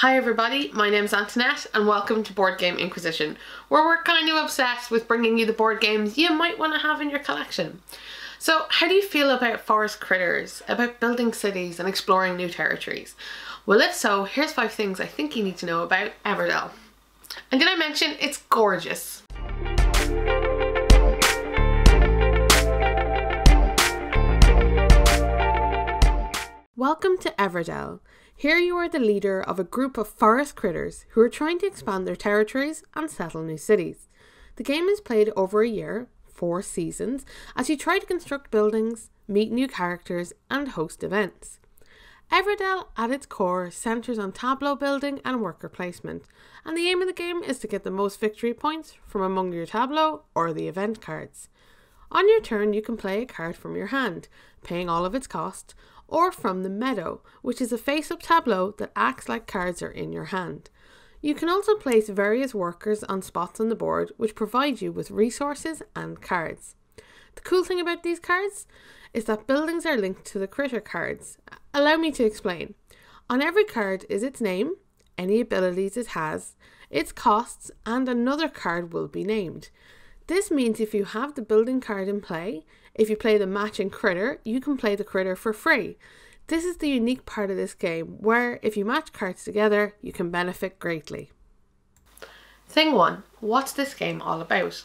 Hi everybody, my name's Antoinette and welcome to Board Game Inquisition, where we're kind of obsessed with bringing you the board games you might want to have in your collection. So how do you feel about forest critters, about building cities and exploring new territories? Well if so, here's five things I think you need to know about Everdell. And did I mention it's gorgeous? Welcome to Everdell. Here you are the leader of a group of forest critters who are trying to expand their territories and settle new cities. The game is played over a year, four seasons, as you try to construct buildings, meet new characters, and host events. Everdell, at its core, centres on tableau building and worker placement, and the aim of the game is to get the most victory points from among your tableau or the event cards. On your turn, you can play a card from your hand, paying all of its cost, or from the meadow, which is a face up tableau that acts like cards are in your hand. You can also place various workers on spots on the board, which provide you with resources and cards. The cool thing about these cards is that buildings are linked to the critter cards. Allow me to explain. On every card is its name, any abilities it has, its costs, and another card will be named. This means if you have the building card in play, if you play the matching critter, you can play the critter for free. This is the unique part of this game, where if you match cards together, you can benefit greatly. Thing 1. What's this game all about?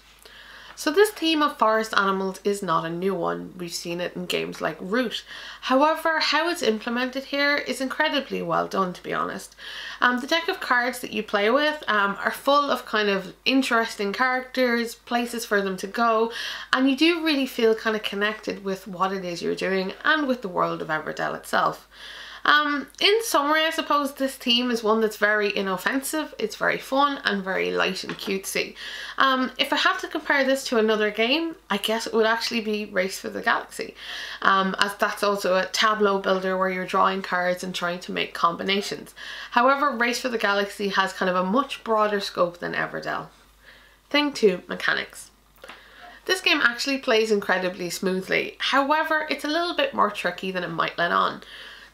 So this theme of forest animals is not a new one. We've seen it in games like Root. However, how it's implemented here is incredibly well done to be honest. Um, the deck of cards that you play with um, are full of kind of interesting characters, places for them to go, and you do really feel kind of connected with what it is you're doing and with the world of Everdell itself. Um, in summary, I suppose this theme is one that's very inoffensive, it's very fun and very light and cutesy. Um, if I have to compare this to another game, I guess it would actually be Race for the Galaxy, um, as that's also a tableau builder where you're drawing cards and trying to make combinations. However, Race for the Galaxy has kind of a much broader scope than Everdell. Thing 2, mechanics. This game actually plays incredibly smoothly, however it's a little bit more tricky than it might let on.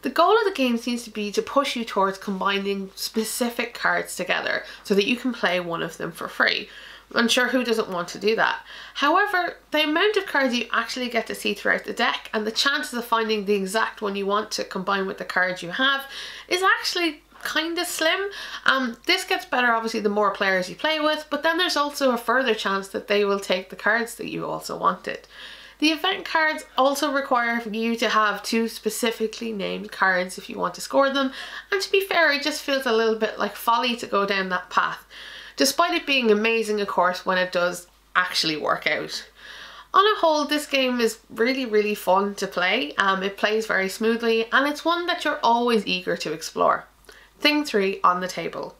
The goal of the game seems to be to push you towards combining specific cards together so that you can play one of them for free. I'm sure who doesn't want to do that. However, the amount of cards you actually get to see throughout the deck and the chances of finding the exact one you want to combine with the cards you have is actually kind of slim. Um, this gets better obviously the more players you play with, but then there's also a further chance that they will take the cards that you also wanted. The event cards also require you to have two specifically named cards if you want to score them, and to be fair, it just feels a little bit like folly to go down that path, despite it being amazing, of course, when it does actually work out. On a whole, this game is really, really fun to play. Um, it plays very smoothly, and it's one that you're always eager to explore. Thing 3 on the table.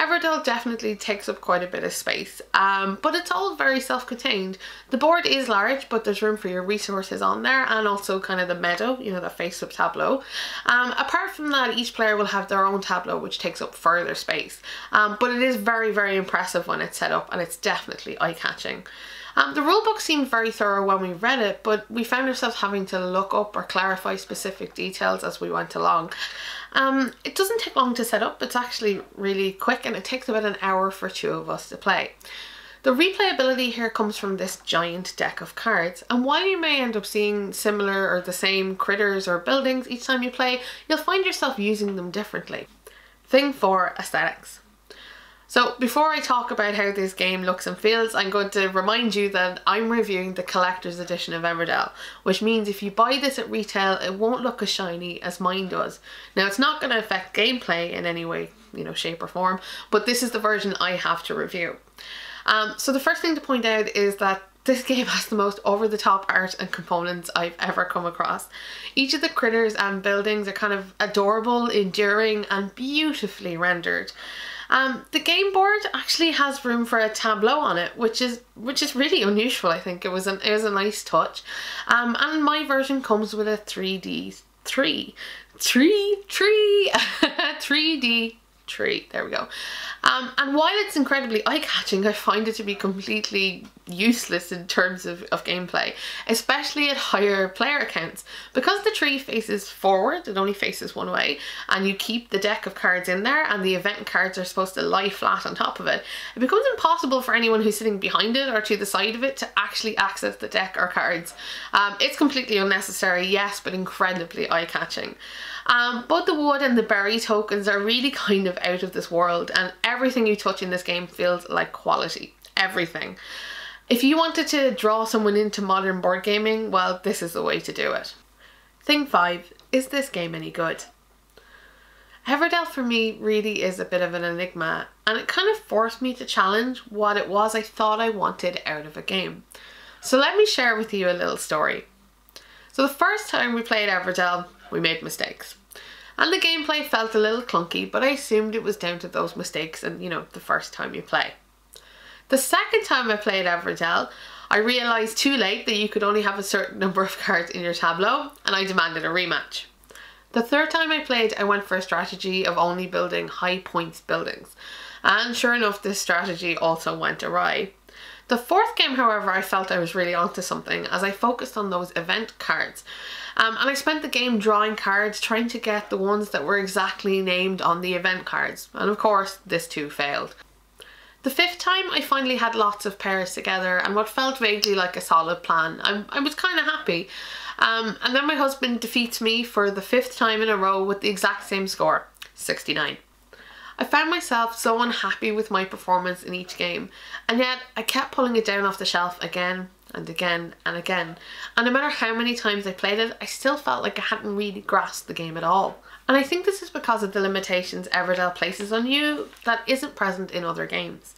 Everdell definitely takes up quite a bit of space, um, but it's all very self-contained. The board is large, but there's room for your resources on there and also kind of the meadow, you know, the face-up tableau. Um, apart from that, each player will have their own tableau, which takes up further space. Um, but it is very, very impressive when it's set up and it's definitely eye-catching. Um, the rulebook seemed very thorough when we read it, but we found ourselves having to look up or clarify specific details as we went along. Um, it doesn't take long to set up, it's actually really quick and it takes about an hour for two of us to play. The replayability here comes from this giant deck of cards and while you may end up seeing similar or the same critters or buildings each time you play, you'll find yourself using them differently. Thing 4. Aesthetics. So before I talk about how this game looks and feels, I'm going to remind you that I'm reviewing the collector's edition of Everdell, which means if you buy this at retail, it won't look as shiny as mine does. Now it's not going to affect gameplay in any way, you know, shape or form, but this is the version I have to review. Um, so the first thing to point out is that this game has the most over-the-top art and components I've ever come across. Each of the critters and buildings are kind of adorable, enduring and beautifully rendered. Um, the game board actually has room for a tableau on it, which is which is really unusual. I think it was an it was a nice touch. Um, and my version comes with a 3D three, three, tree, 3D tree. There we go. Um, and while it's incredibly eye-catching, I find it to be completely useless in terms of, of gameplay, especially at higher player counts. Because the tree faces forward, it only faces one way, and you keep the deck of cards in there and the event cards are supposed to lie flat on top of it, it becomes impossible for anyone who's sitting behind it or to the side of it to actually access the deck or cards. Um, it's completely unnecessary, yes, but incredibly eye-catching. Um, both the wood and the berry tokens are really kind of out of this world and everything you touch in this game feels like quality. Everything. If you wanted to draw someone into modern board gaming, well, this is the way to do it. Thing 5. Is this game any good? Everdell for me really is a bit of an enigma and it kind of forced me to challenge what it was I thought I wanted out of a game. So let me share with you a little story. So the first time we played Everdell, we made mistakes. And the gameplay felt a little clunky, but I assumed it was down to those mistakes and, you know, the first time you play. The second time I played Everdell, I realised too late that you could only have a certain number of cards in your tableau, and I demanded a rematch. The third time I played, I went for a strategy of only building high points buildings, and sure enough, this strategy also went awry. The fourth game, however, I felt I was really onto something as I focused on those event cards. Um, and I spent the game drawing cards, trying to get the ones that were exactly named on the event cards. And of course, this too failed. The fifth time, I finally had lots of pairs together and what felt vaguely like a solid plan. I, I was kind of happy. Um, and then my husband defeats me for the fifth time in a row with the exact same score, 69. I found myself so unhappy with my performance in each game, and yet I kept pulling it down off the shelf again and again and again. And no matter how many times I played it, I still felt like I hadn't really grasped the game at all. And I think this is because of the limitations Everdell places on you that isn't present in other games.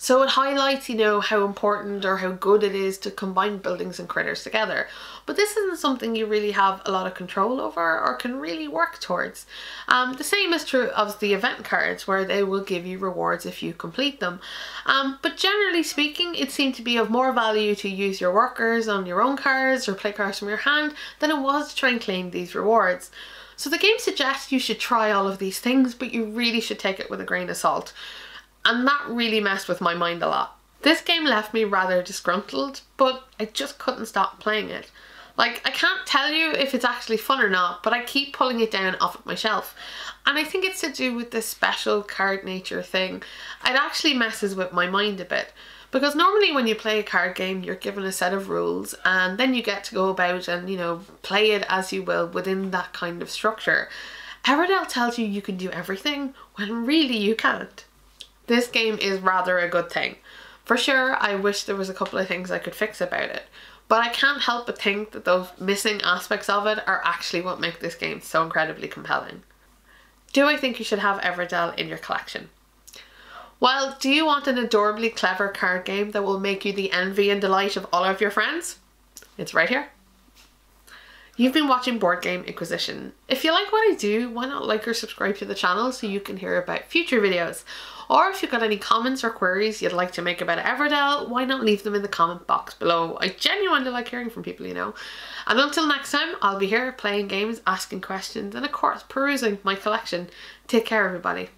So it highlights, you know, how important or how good it is to combine buildings and critters together. But this isn't something you really have a lot of control over or can really work towards. Um, the same is true of the event cards where they will give you rewards if you complete them. Um, but generally speaking, it seemed to be of more value to use your workers on your own cards or play cards from your hand than it was to try and claim these rewards. So the game suggests you should try all of these things, but you really should take it with a grain of salt and that really messed with my mind a lot. This game left me rather disgruntled, but I just couldn't stop playing it. Like, I can't tell you if it's actually fun or not, but I keep pulling it down off of my shelf. And I think it's to do with this special card nature thing. It actually messes with my mind a bit. Because normally when you play a card game, you're given a set of rules and then you get to go about and, you know, play it as you will within that kind of structure. Everdell tells you you can do everything when really you can't. This game is rather a good thing. For sure, I wish there was a couple of things I could fix about it, but I can't help but think that those missing aspects of it are actually what make this game so incredibly compelling. Do I think you should have Everdell in your collection? Well, do you want an adorably clever card game that will make you the envy and delight of all of your friends? It's right here. You've been watching Board Game Inquisition. If you like what I do, why not like or subscribe to the channel so you can hear about future videos? Or if you've got any comments or queries you'd like to make about Everdell, why not leave them in the comment box below. I genuinely like hearing from people, you know. And until next time, I'll be here playing games, asking questions, and of course perusing my collection. Take care everybody.